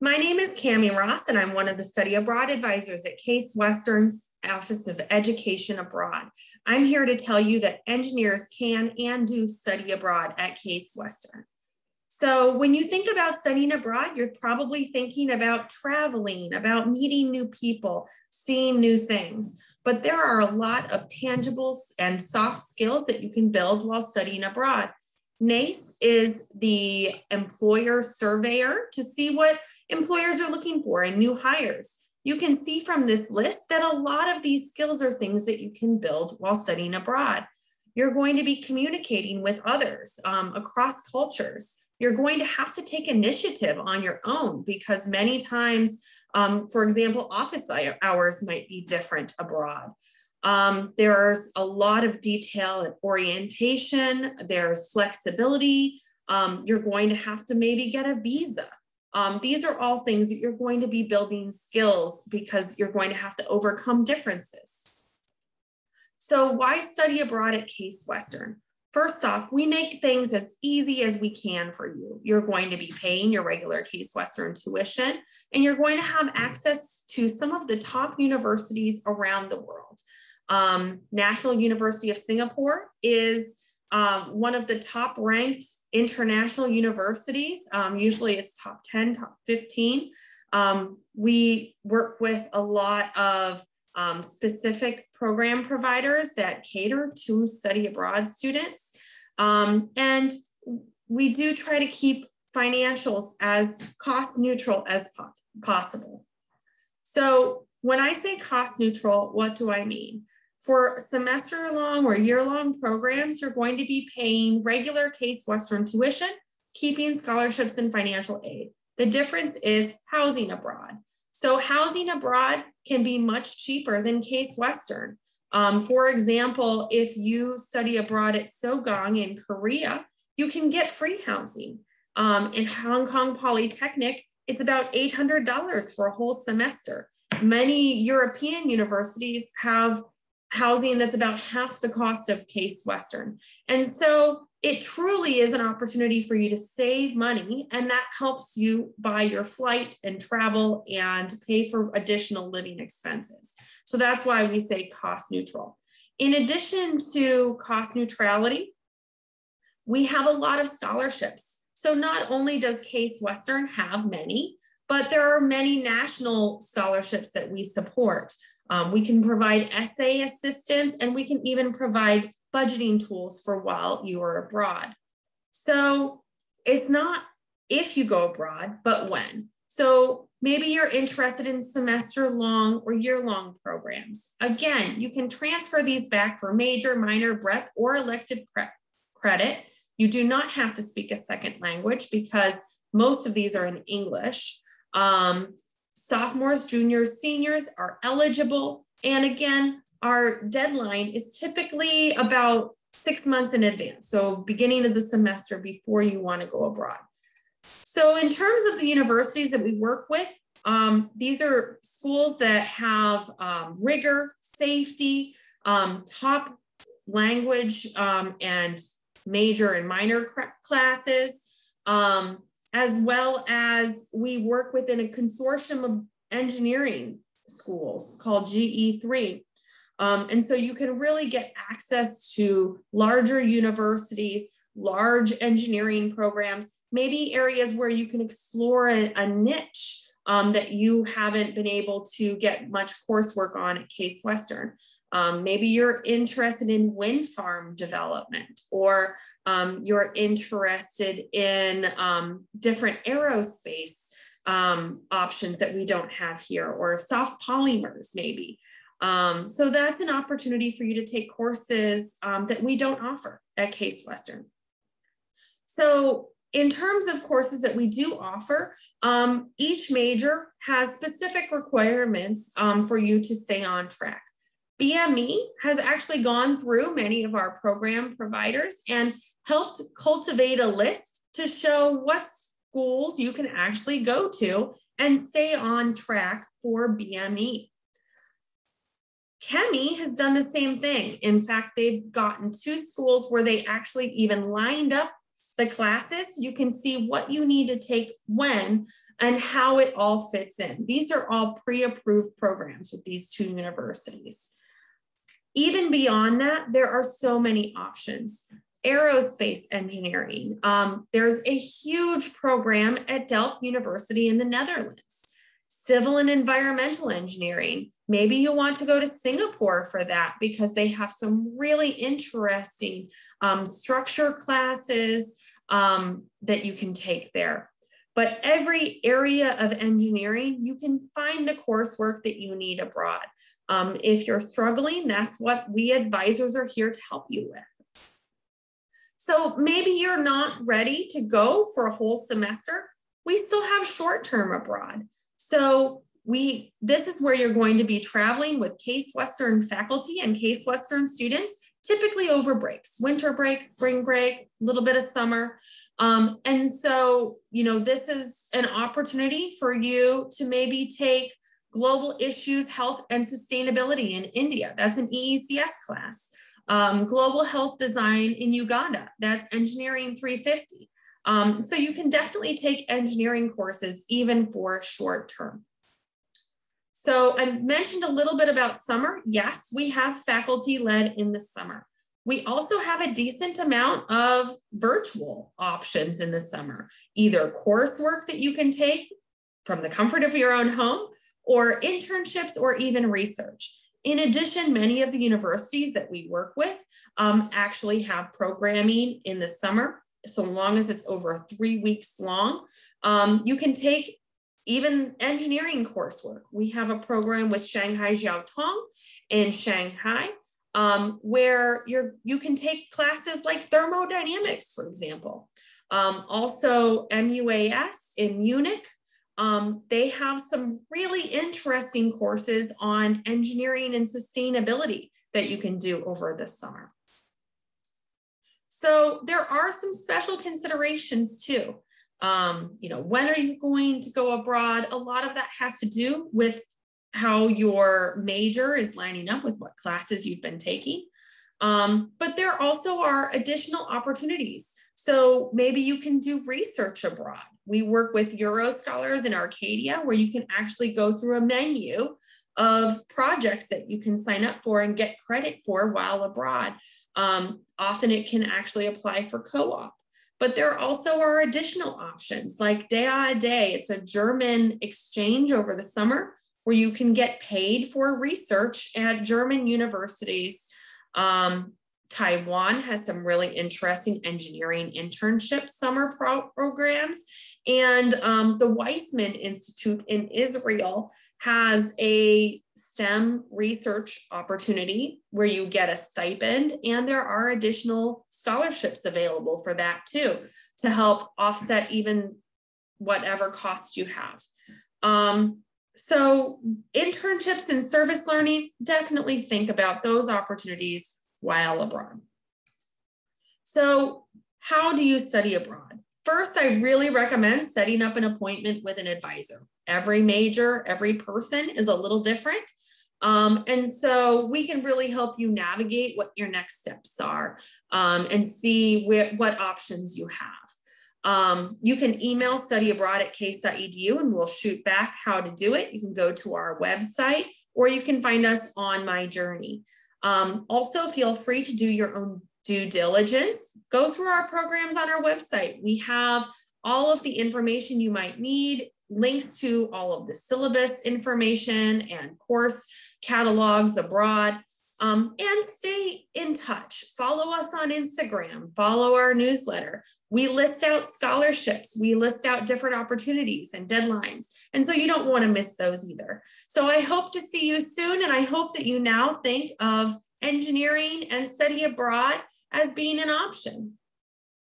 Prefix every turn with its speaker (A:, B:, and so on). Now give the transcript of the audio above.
A: My name is Cami Ross, and I'm one of the study abroad advisors at Case Western's Office of Education Abroad. I'm here to tell you that engineers can and do study abroad at Case Western. So when you think about studying abroad, you're probably thinking about traveling, about meeting new people, seeing new things. But there are a lot of tangible and soft skills that you can build while studying abroad. NACE is the employer surveyor to see what employers are looking for in new hires. You can see from this list that a lot of these skills are things that you can build while studying abroad. You're going to be communicating with others um, across cultures. You're going to have to take initiative on your own because many times, um, for example, office hours might be different abroad. Um, there's a lot of detail and orientation. There's flexibility. Um, you're going to have to maybe get a visa. Um, these are all things that you're going to be building skills because you're going to have to overcome differences. So why study abroad at Case Western? First off, we make things as easy as we can for you. You're going to be paying your regular Case Western tuition, and you're going to have access to some of the top universities around the world. Um, National University of Singapore is um, one of the top ranked international universities. Um, usually it's top 10, top 15. Um, we work with a lot of um, specific program providers that cater to study abroad students. Um, and we do try to keep financials as cost neutral as po possible. So when I say cost neutral, what do I mean? For semester long or year long programs, you're going to be paying regular Case Western tuition, keeping scholarships and financial aid. The difference is housing abroad. So housing abroad can be much cheaper than Case Western. Um, for example, if you study abroad at Sogang in Korea, you can get free housing. Um, in Hong Kong Polytechnic, it's about $800 for a whole semester. Many European universities have housing that's about half the cost of Case Western. And so it truly is an opportunity for you to save money, and that helps you buy your flight and travel and pay for additional living expenses. So that's why we say cost neutral. In addition to cost neutrality, we have a lot of scholarships. So not only does Case Western have many, but there are many national scholarships that we support. Um, we can provide essay assistance and we can even provide budgeting tools for while you are abroad. So it's not if you go abroad, but when. So maybe you're interested in semester long or year long programs. Again, you can transfer these back for major, minor, breadth, or elective cre credit. You do not have to speak a second language because most of these are in English. Um, sophomores, juniors, seniors are eligible. And again, our deadline is typically about six months in advance. So beginning of the semester before you want to go abroad. So in terms of the universities that we work with, um, these are schools that have um, rigor, safety, um, top language um, and major and minor classes, um, as well as we work within a consortium of engineering schools called GE3. Um, and so you can really get access to larger universities, large engineering programs, maybe areas where you can explore a, a niche um, that you haven't been able to get much coursework on at Case Western. Um, maybe you're interested in wind farm development, or um, you're interested in um, different aerospace um, options that we don't have here, or soft polymers, maybe. Um, so that's an opportunity for you to take courses um, that we don't offer at Case Western. So in terms of courses that we do offer, um, each major has specific requirements um, for you to stay on track. BME has actually gone through many of our program providers and helped cultivate a list to show what schools you can actually go to and stay on track for BME. ChemE has done the same thing. In fact, they've gotten two schools where they actually even lined up the classes, you can see what you need to take when and how it all fits in. These are all pre-approved programs with these two universities. Even beyond that, there are so many options. Aerospace engineering. Um, there's a huge program at Delft University in the Netherlands. Civil and environmental engineering. Maybe you want to go to Singapore for that because they have some really interesting um, structure classes um, that you can take there. But every area of engineering, you can find the coursework that you need abroad. Um, if you're struggling, that's what we advisors are here to help you with. So maybe you're not ready to go for a whole semester. We still have short term abroad. So we this is where you're going to be traveling with Case Western faculty and Case Western students, typically over breaks, winter break, spring break, a little bit of summer. Um, and so, you know, this is an opportunity for you to maybe take global issues, health and sustainability in India. That's an EECS class. Um, global health design in Uganda. That's engineering 350. Um, so you can definitely take engineering courses even for short term. So I mentioned a little bit about summer. Yes, we have faculty led in the summer. We also have a decent amount of virtual options in the summer, either coursework that you can take from the comfort of your own home or internships or even research. In addition, many of the universities that we work with um, actually have programming in the summer, so long as it's over three weeks long. Um, you can take even engineering coursework. We have a program with Shanghai Jiaotong in Shanghai um, where you're, you can take classes like thermodynamics, for example. Um, also MUAS in Munich. Um, they have some really interesting courses on engineering and sustainability that you can do over the summer. So there are some special considerations too. Um, you know, when are you going to go abroad? A lot of that has to do with how your major is lining up with what classes you've been taking. Um, but there also are additional opportunities. So maybe you can do research abroad. We work with Euro Scholars in Arcadia, where you can actually go through a menu of projects that you can sign up for and get credit for while abroad. Um, often it can actually apply for co-op. But there also are additional options like DAAD. It's a German exchange over the summer where you can get paid for research at German universities. Um, Taiwan has some really interesting engineering internship summer pro programs. And um, the Weizmann Institute in Israel has a STEM research opportunity where you get a stipend, and there are additional scholarships available for that too to help offset even whatever costs you have. Um, so, internships and service learning, definitely think about those opportunities while abroad. So, how do you study abroad? First, I really recommend setting up an appointment with an advisor. Every major, every person is a little different. Um, and so we can really help you navigate what your next steps are um, and see where, what options you have. Um, you can email studyabroad at case.edu and we'll shoot back how to do it. You can go to our website or you can find us on My Journey. Um, also, feel free to do your own due diligence. Go through our programs on our website. We have all of the information you might need, links to all of the syllabus information and course catalogs abroad. Um, and stay in touch. Follow us on Instagram, follow our newsletter. We list out scholarships, we list out different opportunities and deadlines. And so you don't want to miss those either. So I hope to see you soon. And I hope that you now think of engineering and study abroad as being an option.